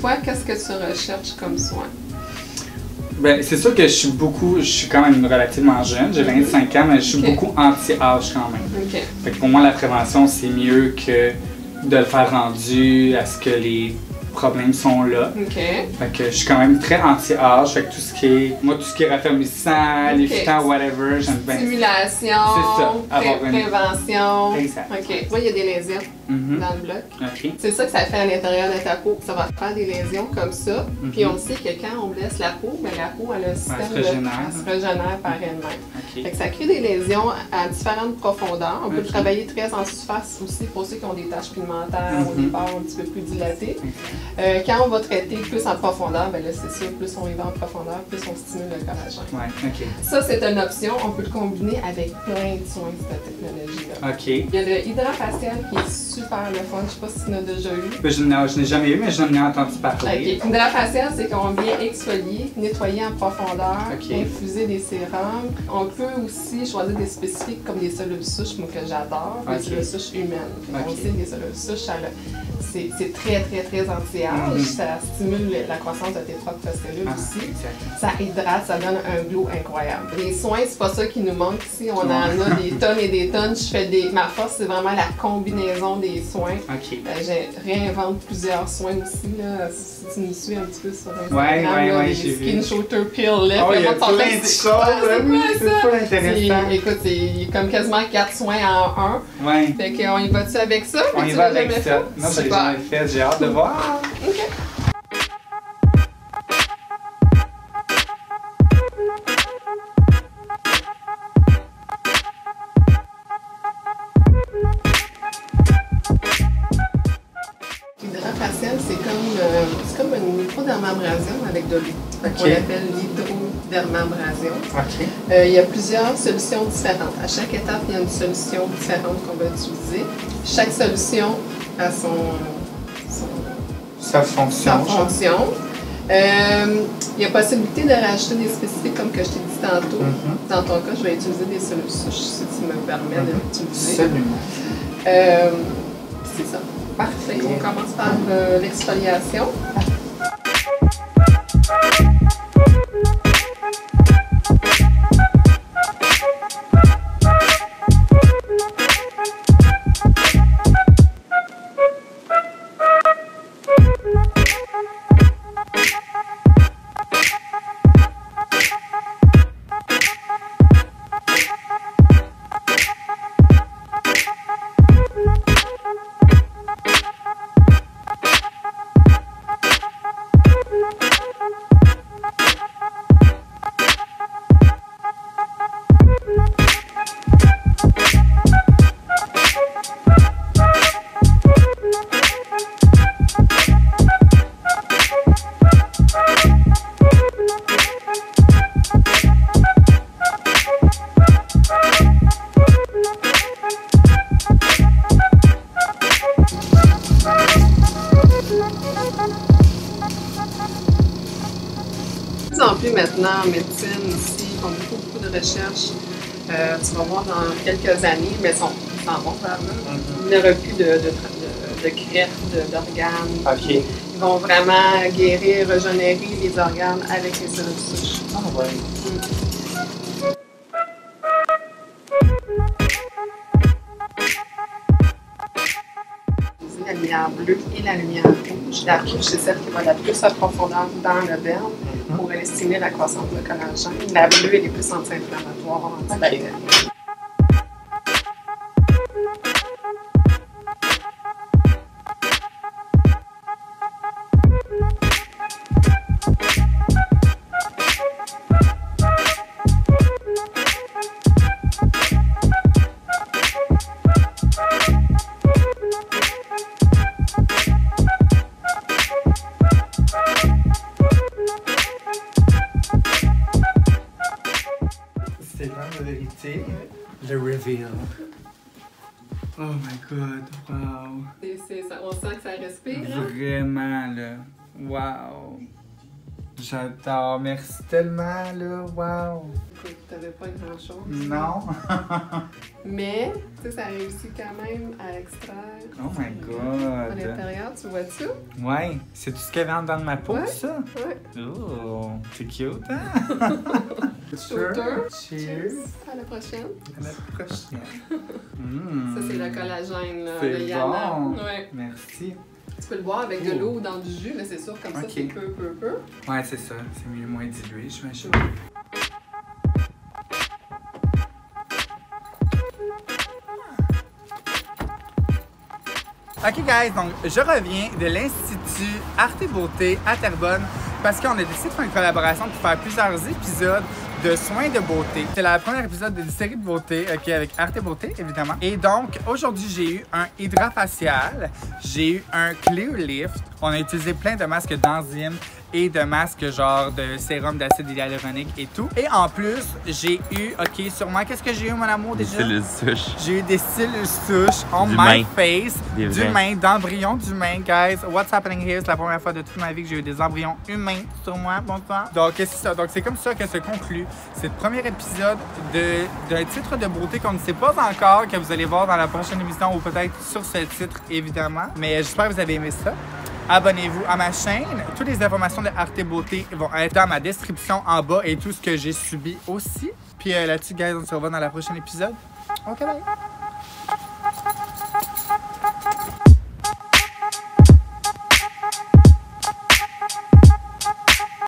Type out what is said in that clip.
tu recherches comme soin? Ben, c'est sûr que je suis beaucoup, je suis quand même relativement jeune, j'ai 25 ans, mais je suis beaucoup anti-âge quand même. Fait que pour moi, la prévention, c'est mieux que de le faire rendu à ce que les problèmes sont là. OK. Fait que je suis quand même très anti-âge. Fait que tout ce qui est, moi, tout ce qui est raffermissant, lévitant, whatever, j'aime bien. Stimulation, C'est ça, une- prévention. Exact. OK. Moi, il y a des lésions Mhm. dans le bloc. Ok. C'est ça que ça fait à l'intérieur de ta peau. Ça va faire des lésions comme ça. Mhm. Puis on sait que quand on blesse la peau, ben la peau elle a un système se de- régénère. elle se régénère par elle-même. Ok. Fait que ça crée des lésions à différentes profondeurs. On peut travailler très en surface aussi pour ceux qui ont des taches pigmentaires ou Mhm. des pores un petit peu plus dilatées. Euh, quand on va traiter plus en profondeur, ben là c'est sûr, plus on y va en profondeur, plus on stimule le collagène. Ouais. Ça, c'est une option. On peut le combiner avec plein de soins de cette technologie-là. Ok. Il y a le hydrafacial qui est super le fun. Je sais pas si tu en as déjà eu. Ben, je n'ai jamais eu, mais j'en ai entendu Ok. parler. Hydrafacial, c'est qu'on vient exfolier, nettoyer en profondeur, Ok. infuser des sérums. On peut aussi choisir des spécifiques comme des cellules souches, moi que j'adore, Ok. des souches humaines. Ok. sait que les souches, c'est très, très, très anti-âge. Mhm. Ça stimule la croissance de tes propres cellules Ah, aussi. Ça hydrate, ça donne un glow incroyable. Les soins, c'est pas ça qui nous manque ici. On en a des tonnes et des tonnes. Je fais des. Ma force, c'est vraiment la combinaison des soins. Ok. Euh, je réinvente plusieurs soins aussi. Là. Si tu nous suis un petit peu sur Instagram, Ouais, ouais, là, ouais, les j'ai skin vu. shooter peel lift. Oh, il y a plein de choses, Ah, c'est pas intéressant. C'est- Écoute, c'est comme quasiment quatre soins en un. Ouais. Fait qu'on y va-tu avec ça? On y va avec ça. Non, je l'ai jamais fait. J'ai hâte de voir. OK. Avec de l'eau. Fait qu'on Ok. appelle l'hydrodermabrasion. Euh, il y a plusieurs solutions différentes. À chaque étape, il y a une solution différente qu'on va utiliser. Chaque solution a son, sa fonction. Euh, il y a possibilité de rajouter des spécifiques comme que je t'ai dit tantôt. Mhm. Dans ton cas, je vais utiliser des solutions si tu me permets de Mhm. l'utiliser. Absolument. Euh, c'est ça. Parfait. On commence par l'exfoliation. Maintenant en médecine ici, ils font beaucoup, beaucoup de recherches. Euh, tu vas voir dans quelques années, mais ils sont vont vers là. Il n'y aura plus de, de, de, de greffe de- d'organes. Ils vont vraiment guérir, régénérer les organes avec les cellules souches. Ah ouais. utiliser la lumière bleue et la lumière rouge. La rouge, c'est celle qui va la plus à profondeur dans le derme pour stimuler la croissance de collagène. La bleue, est plus anti-inflammatoire, antibactérienne. La vérité. Le reveal. Oh my god, wow. Et c'est ça, on sent que ça respire. hein? Vraiment, là. Wow. J'adore. Merci tellement, là. Wow. Écoute, t'avais pas grand-chose. Non. Mais, tu sais, ça réussit quand même à extraire. Oh my À god. l'intérieur, tu vois ça? Ouais. C'est tout ce qu'il y avait en dedans de ma peau, Ouais. ça? Ouais. Oh, c'est cute, hein? Shooter. Cheers. À la prochaine. À la prochaine. Ça, c'est le collagène là, de Yana. bon. Ouais. Merci. Tu peux le boire avec de l'eau ou dans du jus, mais c'est sûr, comme ça, c'est peu, peu, peu. Ouais, c'est ça. C'est mieux moins dilué, j'imagine. Ok, guys, donc je reviens de l'Institut Art et Beauté à Terrebonne parce qu'on a décidé de faire une collaboration pour faire plusieurs épisodes de soins de beauté. C'est la première épisode d'une série de beauté, ok, avec Art et Beauté, évidemment. Et donc, aujourd'hui, j'ai eu un hydrafacial, j'ai eu un clear lift. On a utilisé plein de masques d'enzymes et de masques genre de sérum d'acide hyaluronique et tout. Et en plus, j'ai eu, ok, sûrement, qu'est-ce que j'ai eu, mon amour, Des déjà? cellules souches. J'ai eu des cellules souches on my face, Des d'humains, d'embryons d'humains, guys. What's happening here? C'est la première fois de toute ma vie que j'ai eu des embryons humains sur moi. Bonsoir. Donc, c'est ça? Donc, c'est comme ça que se conclut cette premier épisode de- d'un titre de beauté qu'on ne sait pas encore, que vous allez voir dans la prochaine émission ou peut-être sur ce titre, évidemment. Mais j'espère que vous avez aimé ça. Abonnez-vous à ma chaîne. Toutes les informations de Arte Beauté vont être dans ma description en bas et tout ce que j'ai subi aussi. Puis euh, là-dessus, guys, on se revoit dans la prochaine épisode. OK, bye!